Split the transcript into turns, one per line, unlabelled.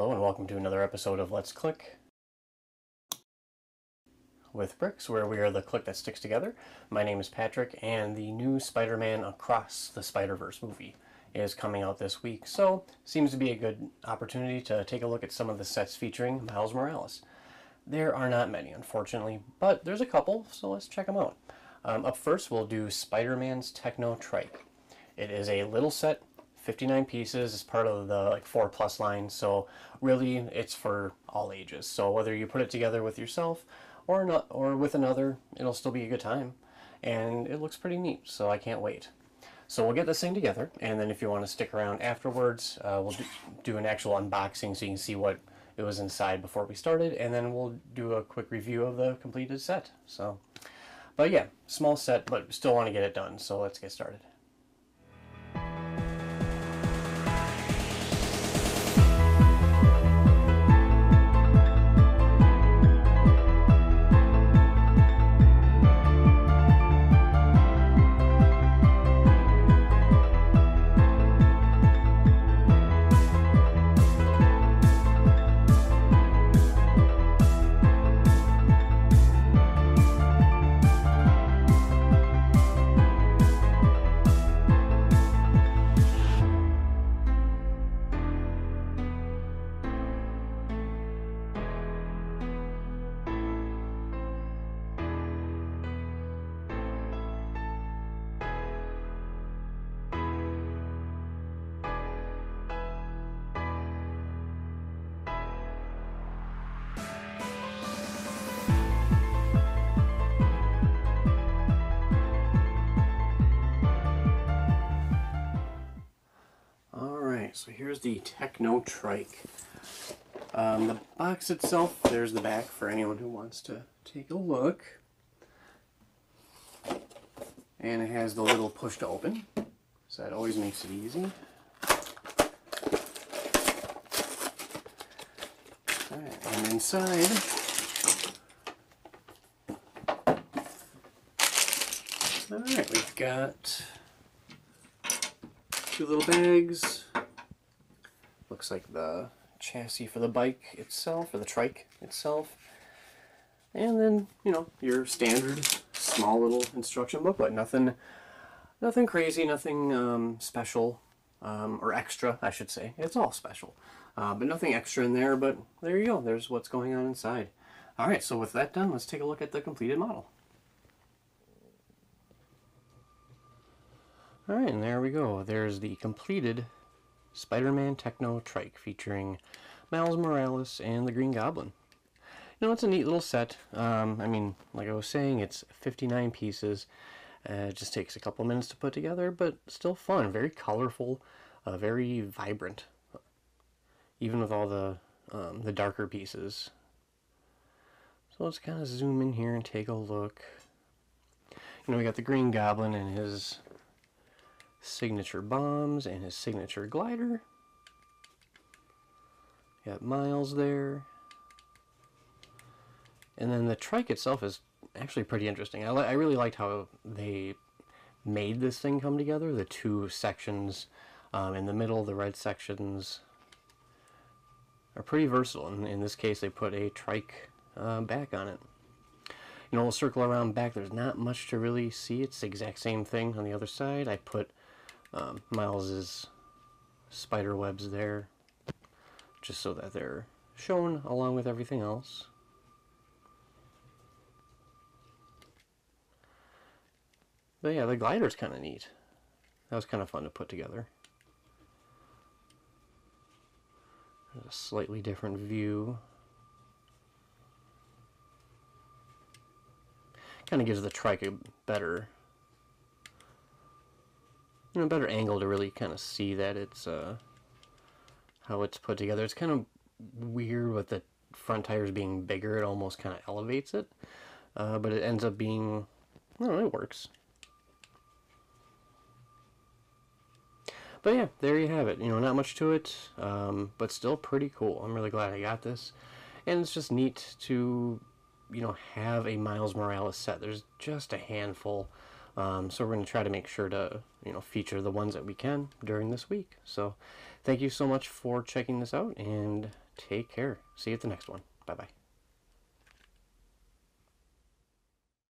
Hello and welcome to another episode of Let's Click with Bricks, where we are the click that sticks together. My name is Patrick, and the new Spider-Man Across the Spider-Verse movie is coming out this week, so seems to be a good opportunity to take a look at some of the sets featuring Miles Morales. There are not many, unfortunately, but there's a couple, so let's check them out. Um, up first, we'll do Spider-Man's Techno Trike. It is a little set 59 pieces is part of the like 4 plus line so really it's for all ages. So whether you put it together with yourself or not or with another it'll still be a good time. And it looks pretty neat so I can't wait. So we'll get this thing together and then if you want to stick around afterwards uh, we'll do an actual unboxing so you can see what it was inside before we started and then we'll do a quick review of the completed set so. But yeah small set but still want to get it done so let's get started here's the Techno Trike. Um, the box itself, there's the back for anyone who wants to take a look. And it has the little push to open, so that always makes it easy. Alright, and inside, alright, we've got two little bags. Looks like the chassis for the bike itself, or the trike itself. And then, you know, your standard small little instruction booklet. Nothing nothing crazy, nothing um, special, um, or extra, I should say. It's all special. Uh, but nothing extra in there, but there you go. There's what's going on inside. Alright, so with that done, let's take a look at the completed model. Alright, and there we go. There's the completed Spider-Man Techno Trike featuring Miles Morales and the Green Goblin. You know, it's a neat little set. Um, I mean, like I was saying, it's 59 pieces. Uh, it just takes a couple minutes to put together, but still fun. Very colorful, uh, very vibrant. Even with all the um, the darker pieces. So let's kind of zoom in here and take a look. You know, we got the Green Goblin and his signature bombs and his signature glider. Got Miles there. And then the trike itself is actually pretty interesting. I, I really liked how they made this thing come together. The two sections um, in the middle, the red sections, are pretty versatile. In, in this case, they put a trike uh, back on it. You know, we'll circle around back. There's not much to really see. It's the exact same thing on the other side. I put um, Miles's spider webs there, just so that they're shown along with everything else. But yeah, the glider's kind of neat. That was kind of fun to put together. There's a slightly different view. Kind of gives the trike a better you know, better angle to really kind of see that it's uh, how it's put together. It's kind of weird with the front tires being bigger. It almost kind of elevates it, uh, but it ends up being, I don't know, it works. But yeah, there you have it. You know, not much to it, um, but still pretty cool. I'm really glad I got this. And it's just neat to, you know, have a Miles Morales set. There's just a handful. Um, so we're going to try to make sure to, you know, feature the ones that we can during this week. So thank you so much for checking this out and take care. See you at the next one. Bye bye.